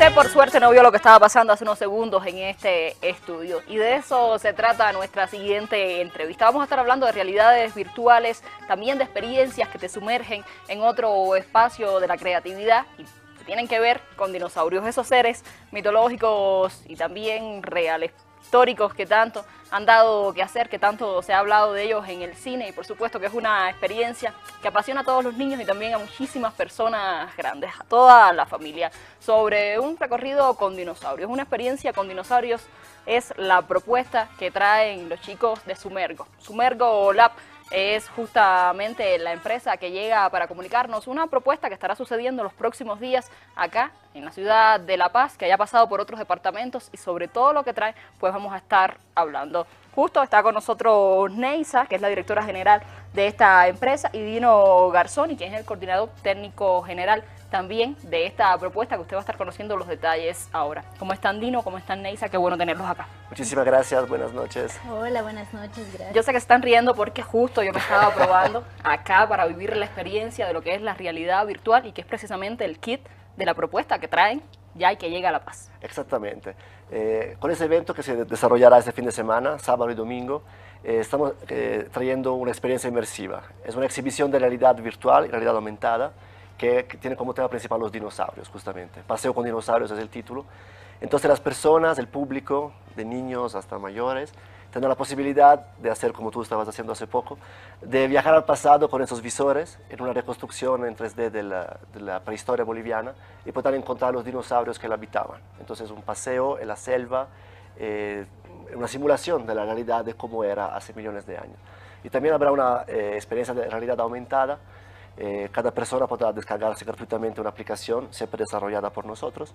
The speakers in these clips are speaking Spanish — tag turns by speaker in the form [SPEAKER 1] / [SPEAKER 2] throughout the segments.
[SPEAKER 1] Usted por suerte no vio lo que estaba pasando hace unos segundos en este estudio y de eso se trata nuestra siguiente entrevista. Vamos a estar hablando de realidades virtuales, también de experiencias que te sumergen en otro espacio de la creatividad y que tienen que ver con dinosaurios, esos seres mitológicos y también reales históricos que tanto han dado que hacer, que tanto se ha hablado de ellos en el cine y por supuesto que es una experiencia que apasiona a todos los niños y también a muchísimas personas grandes, a toda la familia, sobre un recorrido con dinosaurios, una experiencia con dinosaurios es la propuesta que traen los chicos de Sumergo, Sumergo Lab es justamente la empresa que llega para comunicarnos una propuesta que estará sucediendo los próximos días acá en la ciudad de La Paz, que haya pasado por otros departamentos y sobre todo lo que trae, pues vamos a estar hablando. Justo está con nosotros Neisa, que es la directora general de esta empresa, y Dino Garzoni, quien es el coordinador técnico general también de esta propuesta que usted va a estar conociendo los detalles ahora. ¿Cómo están Dino? ¿Cómo están Neisa? Qué bueno tenerlos acá.
[SPEAKER 2] Muchísimas gracias, buenas noches.
[SPEAKER 3] Hola, buenas noches, gracias.
[SPEAKER 1] Yo sé que se están riendo porque justo yo me estaba probando acá para vivir la experiencia de lo que es la realidad virtual y que es precisamente el kit de la propuesta que traen ya y que llega a La Paz.
[SPEAKER 2] Exactamente. Eh, con ese evento que se desarrollará este fin de semana, sábado y domingo, eh, estamos eh, trayendo una experiencia inmersiva. Es una exhibición de realidad virtual y realidad aumentada que, tiene como tema principal los dinosaurios, justamente. Paseo con dinosaurios es el título. Entonces las personas, el público, de niños hasta mayores, tendrán la posibilidad de hacer como tú estabas haciendo hace poco, de viajar al pasado con esos visores en una reconstrucción en 3D de la, de la prehistoria boliviana y poder encontrar los dinosaurios que la habitaban. Entonces un paseo en la selva, eh, una simulación de la realidad de cómo era hace millones de años. Y también habrá una eh, experiencia de realidad aumentada eh, cada persona podrá descargarse gratuitamente una aplicación, siempre desarrollada por nosotros,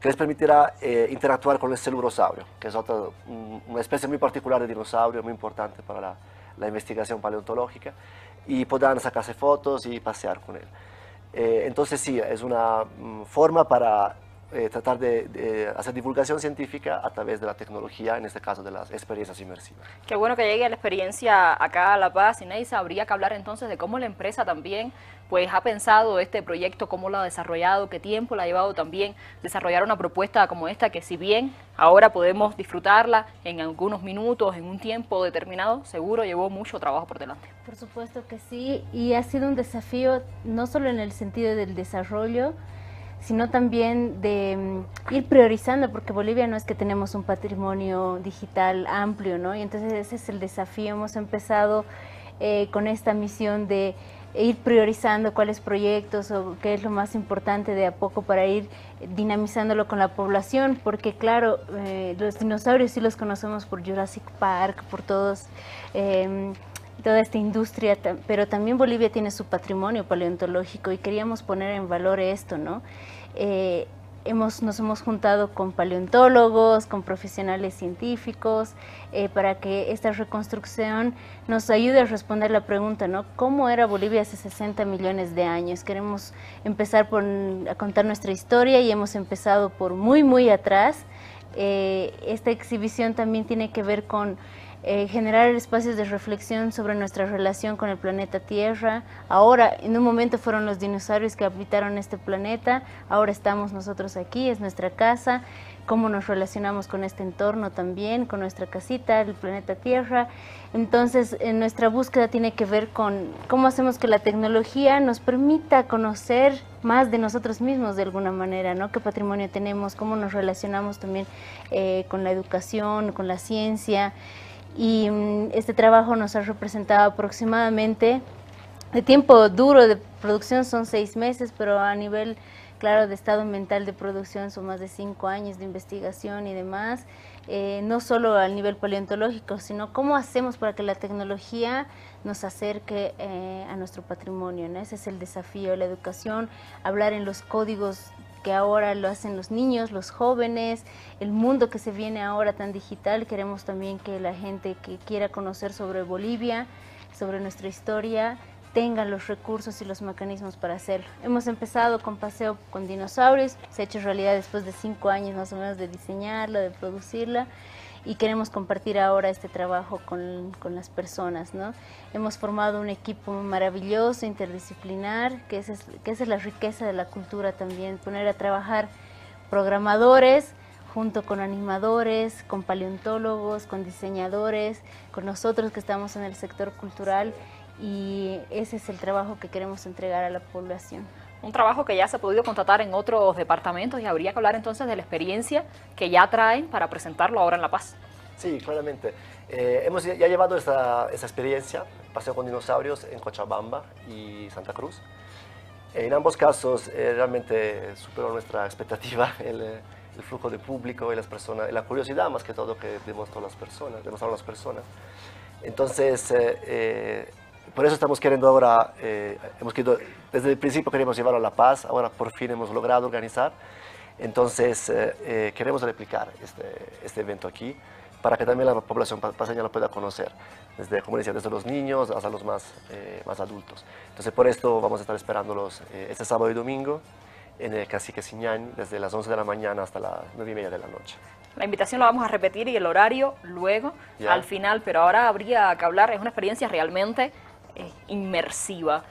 [SPEAKER 2] que les permitirá eh, interactuar con el celurosaurio, que es otra, una especie muy particular de dinosaurio, muy importante para la, la investigación paleontológica, y podrán sacarse fotos y pasear con él. Eh, entonces sí, es una mm, forma para eh, tratar de, hacer divulgación científica a través de la tecnología, en este caso de las experiencias inmersivas.
[SPEAKER 1] Qué bueno que llegue la experiencia acá a La Paz, Inés. Habría que hablar entonces de cómo la empresa también pues ha pensado este proyecto, cómo lo ha desarrollado, qué tiempo le ha llevado también desarrollar una propuesta como esta, que si bien ahora podemos disfrutarla en algunos minutos, en un tiempo determinado, seguro llevó mucho trabajo por delante.
[SPEAKER 3] Por supuesto que sí, y ha sido un desafío no solo en el sentido del desarrollo, sino también de mm, ir priorizando, porque Bolivia no es que tenemos un patrimonio digital amplio, ¿no? Y entonces ese es el desafío. Hemos empezado eh, con esta misión de ir priorizando cuáles proyectos o qué es lo más importante de a poco para ir dinamizándolo con la población, porque claro, eh, los dinosaurios sí los conocemos por Jurassic Park, por todos... Eh, toda esta industria, pero también Bolivia tiene su patrimonio paleontológico y queríamos poner en valor esto, ¿no? Eh, hemos, nos hemos juntado con paleontólogos, con profesionales científicos, eh, para que esta reconstrucción nos ayude a responder la pregunta, ¿no? ¿Cómo era Bolivia hace 60 millones de años? Queremos empezar por, a contar nuestra historia y hemos empezado por muy, muy atrás. Eh, esta exhibición también tiene que ver con eh, generar espacios de reflexión sobre nuestra relación con el planeta Tierra. Ahora, en un momento fueron los dinosaurios que habitaron este planeta, ahora estamos nosotros aquí, es nuestra casa, cómo nos relacionamos con este entorno también, con nuestra casita, el planeta Tierra. Entonces, en nuestra búsqueda tiene que ver con cómo hacemos que la tecnología nos permita conocer más de nosotros mismos de alguna manera, ¿no? ¿Qué patrimonio tenemos? ¿Cómo nos relacionamos también eh, con la educación, con la ciencia? Y mm, este trabajo nos ha representado aproximadamente, de tiempo duro de producción son seis meses, pero a nivel, claro, de estado mental de producción son más de cinco años de investigación y demás, eh, no solo al nivel paleontológico, sino cómo hacemos para que la tecnología nos acerque eh, a nuestro patrimonio, ¿no? ese es el desafío de la educación, hablar en los códigos que ahora lo hacen los niños, los jóvenes, el mundo que se viene ahora tan digital. Queremos también que la gente que quiera conocer sobre Bolivia, sobre nuestra historia, tenga los recursos y los mecanismos para hacerlo. Hemos empezado con paseo con dinosaurios, se ha hecho realidad después de cinco años más o menos de diseñarla, de producirla y queremos compartir ahora este trabajo con, con, las personas. ¿no? Hemos formado un equipo maravilloso, interdisciplinar, que esa, es, que esa es la riqueza de la cultura también, poner a trabajar programadores, junto con animadores, con paleontólogos, con diseñadores, con nosotros que estamos en el sector cultural y ese es el trabajo que queremos entregar a la población.
[SPEAKER 1] Un trabajo que ya se ha podido contratar en otros departamentos y habría que hablar entonces de la experiencia que ya traen para presentarlo ahora en La Paz.
[SPEAKER 2] Sí, claramente. Eh, hemos ya llevado esa, esa, experiencia, paseo con dinosaurios en Cochabamba y Santa Cruz. En ambos casos eh, realmente superó nuestra expectativa el, el, flujo de público y las personas, la curiosidad más que todo que demostró las personas, demostraron las personas. Entonces, eh, por eso estamos queriendo ahora, eh, hemos querido, desde el principio queríamos llevarlo a La Paz, ahora por fin hemos logrado organizar. Entonces eh, eh, queremos replicar este, este, evento aquí para que también la población paseña lo pueda conocer, desde, como decía, desde los niños hasta los más, más adultos. Entonces por esto vamos a estar esperándolos este sábado y domingo en el Cacique Siñán, desde las 11 de la mañana hasta las 9 y media de la noche.
[SPEAKER 1] La invitación la vamos a repetir y el horario luego, al final, pero ahora habría que hablar, es una experiencia realmente inmersiva.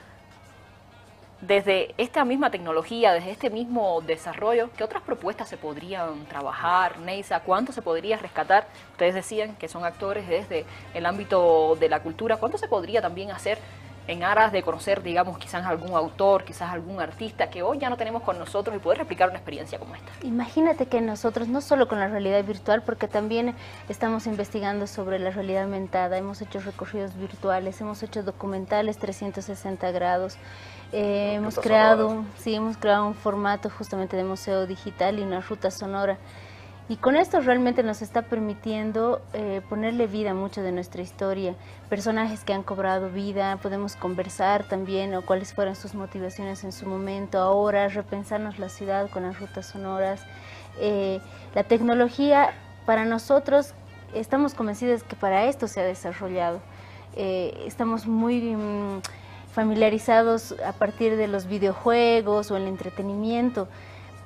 [SPEAKER 1] Desde esta misma tecnología, desde este mismo desarrollo, ¿qué otras propuestas se podrían trabajar, Neisa? ¿Cuánto se podría rescatar? Ustedes decían que son actores desde el ámbito de la cultura. ¿Cuánto se podría también hacer en aras de conocer, digamos, quizás algún autor, quizás algún artista que hoy ya no tenemos con nosotros y poder replicar una experiencia como esta.
[SPEAKER 3] Imagínate que nosotros, no solo con la realidad virtual, porque también estamos investigando sobre la realidad aumentada, hemos hecho recorridos virtuales, hemos hecho documentales 360 grados, eh, hemos creado, sí, hemos creado un formato justamente de museo digital y una ruta sonora. Y con esto realmente nos está permitiendo eh, ponerle vida a mucho de nuestra historia. Personajes que han cobrado vida, podemos conversar también o cuáles fueron sus motivaciones en su momento, ahora repensarnos la ciudad con las rutas sonoras. Eh, la tecnología, para nosotros, estamos convencidos que para esto se ha desarrollado. Eh, estamos muy mm, familiarizados a partir de los videojuegos o el entretenimiento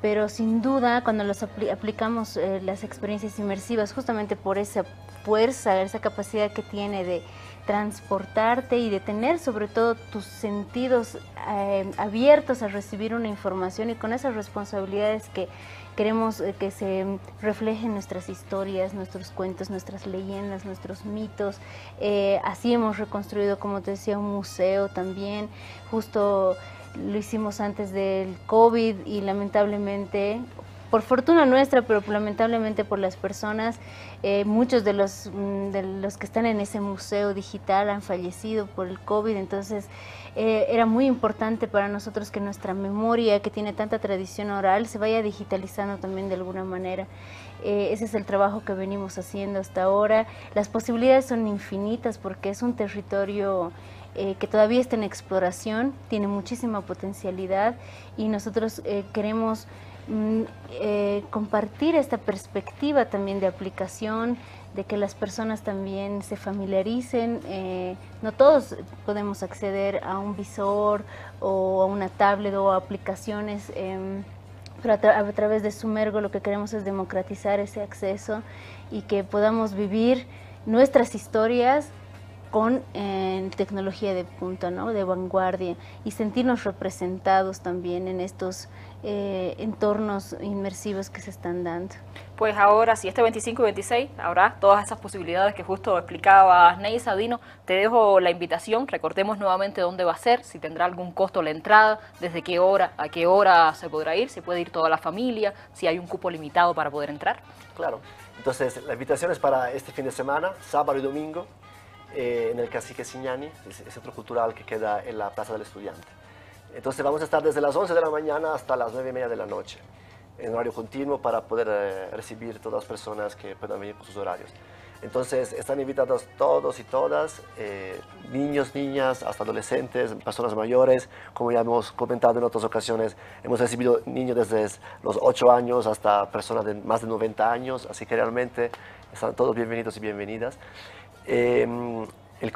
[SPEAKER 3] pero sin duda cuando los aplicamos eh, las experiencias inmersivas, justamente por esa fuerza, esa capacidad que tiene de transportarte y de tener sobre todo tus sentidos eh, abiertos a recibir una información y con esas responsabilidades que queremos eh, que se reflejen nuestras historias, nuestros cuentos, nuestras leyendas, nuestros mitos. así hemos reconstruido, como te decía, un museo también, justo lo hicimos antes del COVID y lamentablemente, por fortuna nuestra, pero lamentablemente por las personas, eh, muchos de los, mm, de los que están en ese museo digital han fallecido por el COVID, entonces eh, era muy importante para nosotros que nuestra memoria, que tiene tanta tradición oral, se vaya digitalizando también de alguna manera. Eh, ese es el trabajo que venimos haciendo hasta ahora. Las posibilidades son infinitas porque es un territorio eh, que todavía está en exploración, tiene muchísima potencialidad y nosotros eh, queremos mm, eh, compartir esta perspectiva también de aplicación, de que las personas también se familiaricen. no todos podemos acceder a un visor o a una tablet o a aplicaciones. Em, pero a, través de Sumergo lo que queremos es democratizar ese acceso y que podamos vivir nuestras historias con eh, tecnología de punta, ¿no? de vanguardia, y sentirnos representados también en estos eh, entornos inmersivos que se están dando.
[SPEAKER 1] Pues ahora, si este 25 y 26 habrá todas esas posibilidades que justo explicaba Ney Sadino, te dejo la invitación, recordemos nuevamente dónde va a ser, si tendrá algún costo la entrada, desde qué hora, a qué hora se podrá ir, si puede ir toda la familia, si hay un cupo limitado para poder entrar.
[SPEAKER 2] Claro, entonces la invitación es para este fin de semana, sábado y domingo, eh, en el Cacique Siñani, el centro cultural que queda en la Plaza del Estudiante. Entonces vamos a estar desde las 11 de la mañana hasta las 9 y media de la noche, en horario continuo para poder eh, recibir todas las personas que puedan venir por sus horarios. Entonces están invitados todos y todas, eh, niños, niñas, hasta adolescentes, personas mayores. Como ya hemos comentado en otras ocasiones, hemos recibido niños desde los 8 años hasta personas de más de 90 años, así que realmente están todos bienvenidos y bienvenidas. Em, el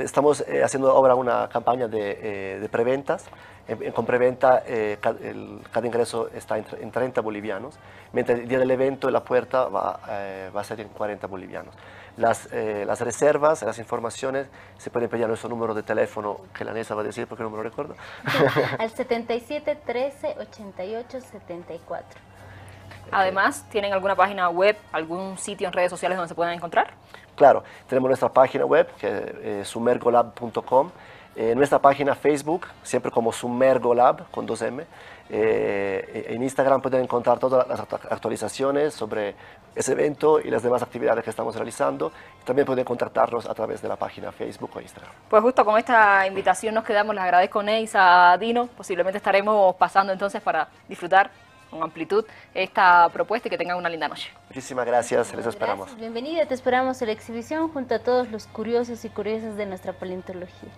[SPEAKER 2] estamos eh, haciendo ahora una campaña de, eh, preventas. con preventa, eh, cada ingreso está en, 30 bolivianos, mientras el día del evento la puerta va, va a ser en 40 bolivianos. Las, las, reservas, las informaciones, se pueden pedir a nuestro número de teléfono, que la NESA va a decir porque no me lo recuerdo.
[SPEAKER 3] Al 77 13 88 74.
[SPEAKER 1] Además, ¿tienen alguna página web, algún sitio en redes sociales donde se puedan encontrar?
[SPEAKER 2] Claro, tenemos nuestra página web, que es sumergolab.com, en nuestra página Facebook, siempre como Sumergolab, con dos M. Eh, en Instagram pueden encontrar todas las actualizaciones sobre ese evento y las demás actividades que estamos realizando. También pueden contactarnos a través de la página Facebook o Instagram.
[SPEAKER 1] Pues justo con esta invitación nos quedamos. Les agradezco, Neisa, Dino. Posiblemente estaremos pasando entonces para disfrutar con amplitud esta propuesta y que tengan una linda noche.
[SPEAKER 2] Muchísimas gracias, les esperamos.
[SPEAKER 3] Bienvenida, te esperamos en la exhibición junto a todos los curiosos y curiosas de nuestra paleontología.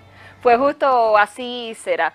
[SPEAKER 1] Pues justo así será.